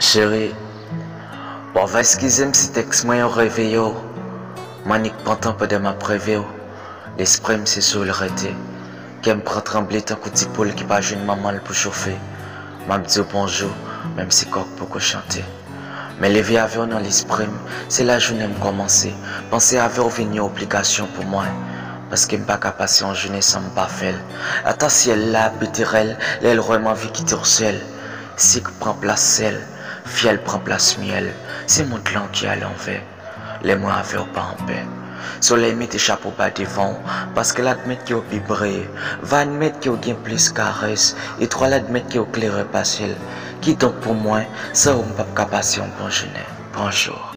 Chérie, bon, va excuser si texte moi réveillé. Manique pantant pas de ma prévée. L'esprit me c'est sur le rété. Qui me prend trembler tant que poule qui pas une maman pour chauffer. M'a dit bonjour, même si coq pour chanter. Mais les vies dans l'esprit, c'est la journée me commencer. Penser à avoir une obligation pour moi. Parce que je ne pas passer en journée sans me faire. Attends si elle là, elle, elle vraiment vie qui seul. Si que prend place celle, fiel prend place miel. C'est mon clan qui à l'envers. Les mois avaient pas en paix. Soleil met tes chapeaux bas devant, parce que l'admettre qui a vibré, va admettre qui a bien plus caresse, et trois l'admettre qui a clair passé. Qui donc pour moi, ça on pas passer en bon Bonjour.